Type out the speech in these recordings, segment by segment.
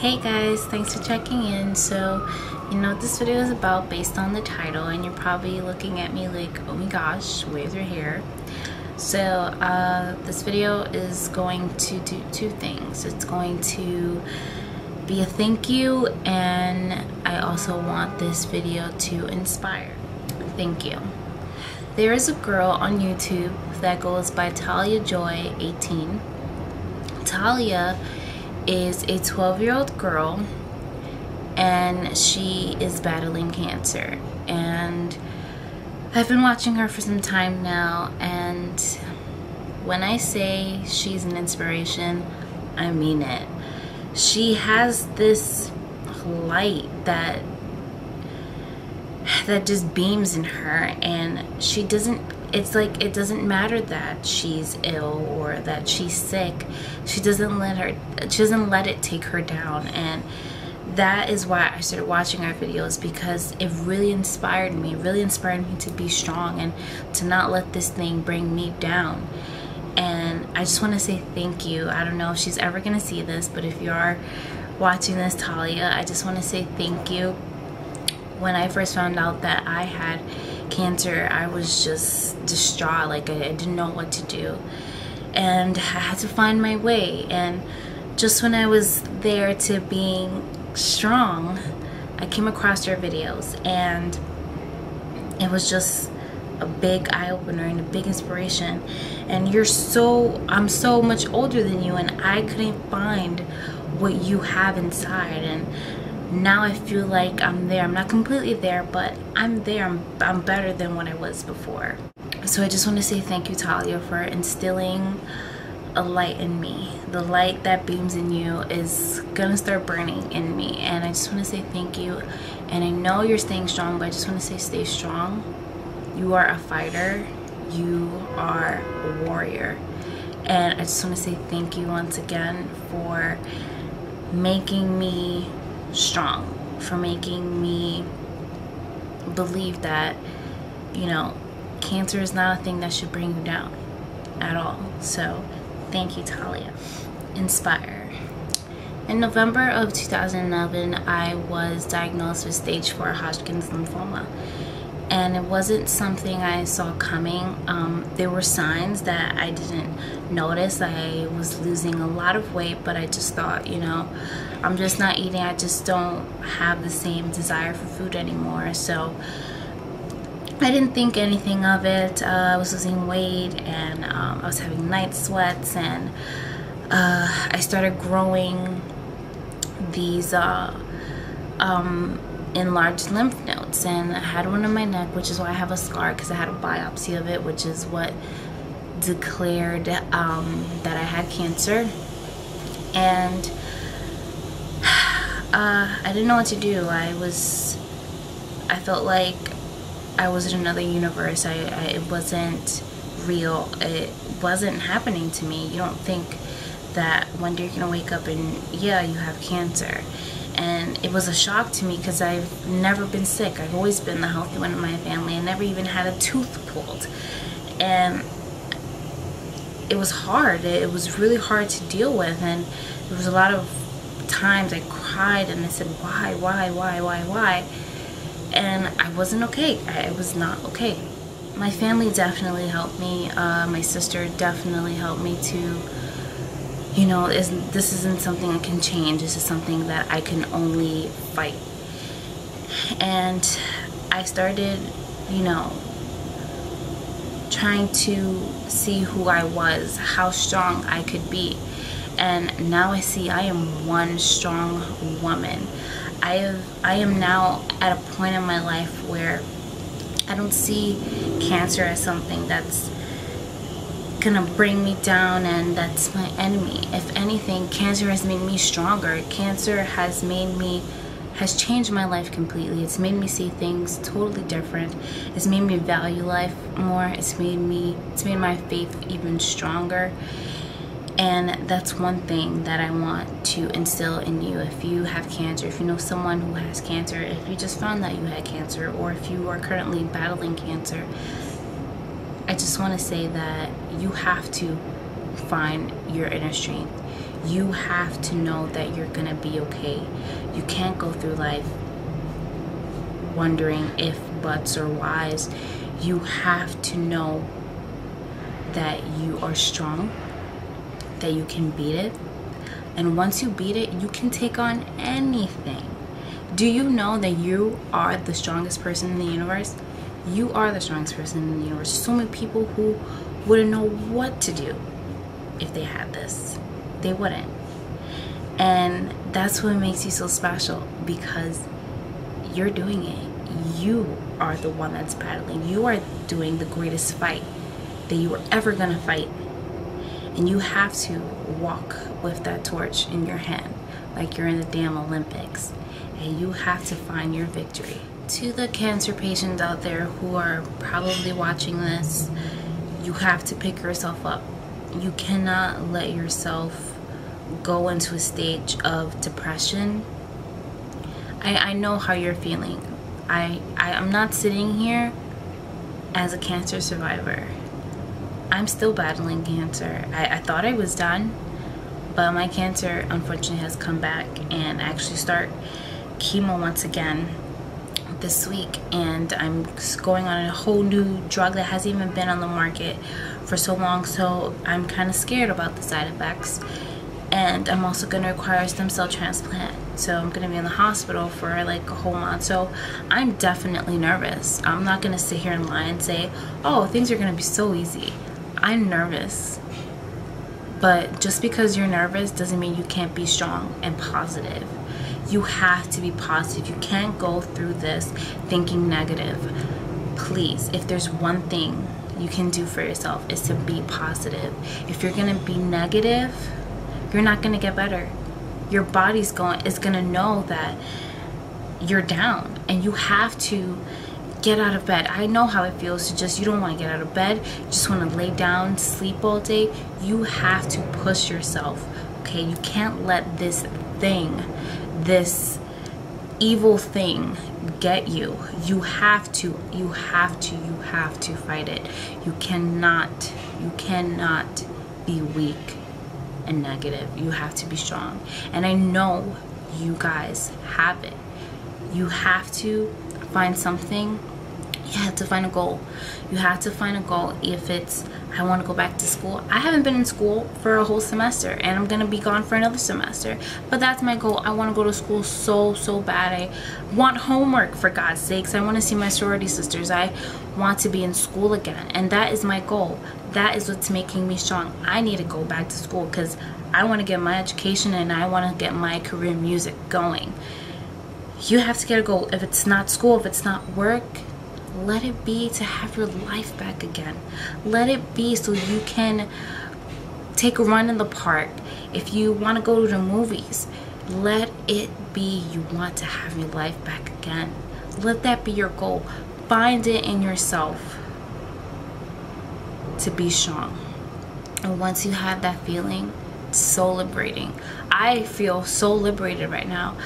Hey guys, thanks for checking in. So, you know what this video is about based on the title and you're probably looking at me like, oh my gosh, where's your hair? So, uh, this video is going to do two things. It's going to be a thank you and I also want this video to inspire. Thank you. There is a girl on YouTube that goes by Talia Joy 18. Talia is a 12 year old girl and she is battling cancer. And I've been watching her for some time now and when I say she's an inspiration I mean it. She has this light that that just beams in her and she doesn't it's like it doesn't matter that she's ill or that she's sick. She doesn't let her she doesn't let it take her down. And that is why I started watching her videos because it really inspired me. It really inspired me to be strong and to not let this thing bring me down. And I just want to say thank you. I don't know if she's ever gonna see this but if you are watching this Talia I just want to say thank you. When I first found out that I had cancer, I was just distraught. Like I, I, didn't know what to do. And I had to find my way. And just when I was there to being strong, I came across your videos and it was just a big eye-opener and a big inspiration and you're so I'm so much older than you and I couldn't find what you have inside and now I feel like I'm there. I'm not completely there, but I'm there. I'm, I'm better than what I was before. So I just want to say thank you, Talia, for instilling a light in me. The light that beams in you is gonna start burning in me. And I just want to say thank you. And I know you're staying strong, but I just want to say stay strong. You are a fighter. You are a warrior. And I just want to say thank you once again for making me strong for making me believe that you know cancer is not a thing that should bring you down at all so thank you talia inspire in november of 2011 i was diagnosed with stage 4 hodgkin's lymphoma and it wasn't something I saw coming. Um, there were signs that I didn't notice. I was losing a lot of weight, but I just thought, you know, I'm just not eating. I just don't have the same desire for food anymore. So I didn't think anything of it. Uh, I was losing weight and um, I was having night sweats and uh, I started growing these uh, um, enlarged lymph nodes and I had one in my neck which is why I have a scar because I had a biopsy of it which is what declared um, that I had cancer and uh, I didn't know what to do I was I felt like I was in another universe I, I it wasn't real it wasn't happening to me you don't think that one day you're gonna wake up and yeah you have cancer and it was a shock to me because I've never been sick. I've always been the healthy one in my family. I never even had a tooth pulled. And it was hard. It was really hard to deal with and there was a lot of times I cried and I said, why, why, why, why, why? And I wasn't okay. I was not okay. My family definitely helped me. Uh, my sister definitely helped me to you know, is this isn't something I can change. This is something that I can only fight. And I started, you know, trying to see who I was, how strong I could be. And now I see I am one strong woman. I have I am now at a point in my life where I don't see cancer as something that's gonna bring me down and that's my enemy. If anything cancer has made me stronger. Cancer has made me has changed my life completely. It's made me see things totally different. It's made me value life more. It's made me it's made my faith even stronger and that's one thing that I want to instill in you if you have cancer if you know someone who has cancer if you just found that you had cancer or if you are currently battling cancer I just want to say that you have to find your inner strength. You have to know that you're going to be okay. You can't go through life wondering if buts or whys. You have to know that you are strong, that you can beat it. And once you beat it, you can take on anything. Do you know that you are the strongest person in the universe? You are the strongest person in the universe. So many people who wouldn't know what to do if they had this. They wouldn't. And that's what makes you so special because you're doing it. You are the one that's battling. You are doing the greatest fight that you were ever going to fight. And you have to walk with that torch in your hand like you're in the damn Olympics. And you have to find your victory. To the cancer patients out there who are probably watching this, you have to pick yourself up. You cannot let yourself go into a stage of depression. I, I know how you're feeling. I, I I'm not sitting here as a cancer survivor. I'm still battling cancer. I, I thought I was done, but my cancer unfortunately has come back and I actually start chemo once again this week. And I'm going on a whole new drug that hasn't even been on the market for so long. So I'm kind of scared about the side effects. And I'm also going to require a stem cell transplant. So I'm going to be in the hospital for like a whole month. So I'm definitely nervous. I'm not going to sit here and lie and say oh things are going to be so easy I'm nervous. But just because you're nervous doesn't mean you can't be strong and positive. You have to be positive. You can't go through this thinking negative. Please if there's one thing you can do for yourself is to be positive. If you're to be negative you're not to get better. Your body's going is going to know that you're down and you have to get out of bed. I know how it feels to just you don't want to get out of bed. You just want to lay down, sleep all day. You have to push yourself. Okay? You can't let this thing, this evil thing get you. You have to, you have to, you have to fight it. You cannot, you cannot be weak and negative. You have to be strong. And I know you guys have it. You have to find something. You have to find a goal. You have to find a goal. If it's, I want to go back to school. I haven't been in school for a whole semester and I'm to be gone for another semester. But that's my goal. I want to go to school so, so bad. I want homework for God's sakes. I want to see my sorority sisters. I want to be in school again. And that is my goal that is what's making me strong. I need to go back to school because I want to get my education and I want to get my career music going. You have to get a goal. If it's not school, if it's not work, let it be to have your life back again. Let it be so you can take a run in the park. If you want to go to the movies, let it be you want to have your life back again. Let that be your goal. Find it in yourself to be strong. And once you have that feeling, so liberating. I feel so liberated right now.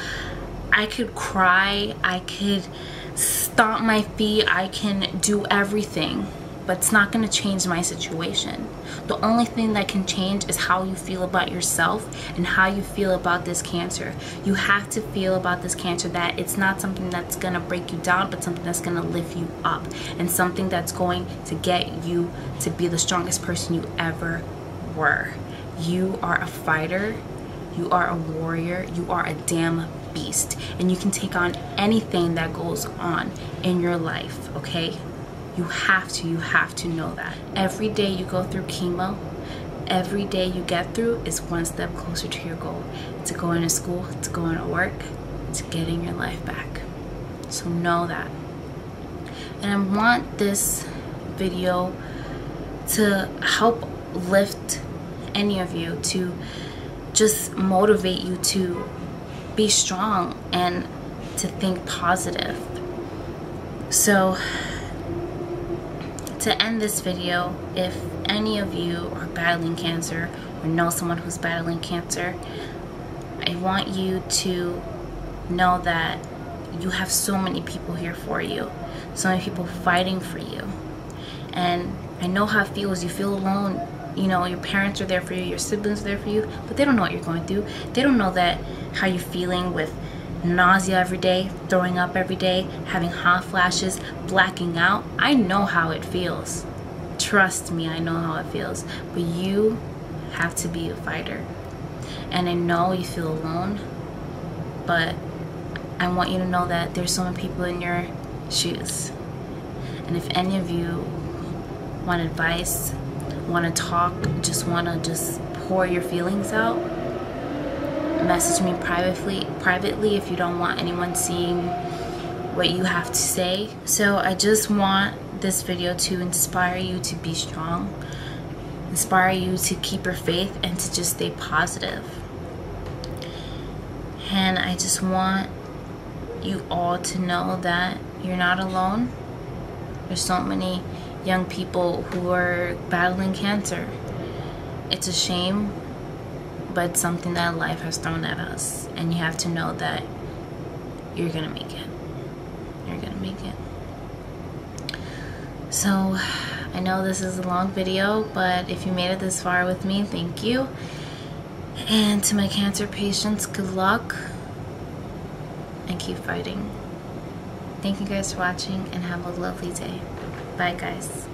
I could cry, I could stomp my feet, I can do everything but it's not going to change my situation. The only thing that can change is how you feel about yourself and how you feel about this cancer. You have to feel about this cancer that it's not something that's going to break you down, but something that's going to lift you up and something that's going to get you to be the strongest person you ever were. You are a fighter, you are a warrior, you are a damn beast, and you can take on anything that goes on in your life, okay? You have to, you have to know that. Every day you go through chemo, every day you get through is one step closer to your goal. To going to school, to going to work, to getting your life back. So know that. And I want this video to help lift any of you to just motivate you to be strong and to think positive. So to end this video, if any of you are battling cancer or know someone who's battling cancer, I want you to know that you have so many people here for you, so many people fighting for you. And I know how it feels. You feel alone you know your parents are there for you your siblings are there for you but they don't know what you're going through. They don't know that how you're feeling with nausea every day throwing up every day having hot flashes blacking out. I know how it feels. Trust me i know how it feels. But you have to be a fighter. And i know you feel alone but i want you to know that there's so many people in your shoes. And if any of you want advice want to talk, just want to just pour your feelings out, message me privately privately if you don't want anyone seeing what you have to say. So I just want this video to inspire you to be strong, inspire you to keep your faith and to just stay positive. And I just want you all to know that you're not alone. There's so many young people who are battling cancer. It's a shame, but something that life has thrown at us. And you have to know that you're gonna make it. You're gonna make it. So, I know this is a long video, but if you made it this far with me, thank you. And to my cancer patients, good luck and keep fighting. Thank you guys for watching and have a lovely day. Bye, guys.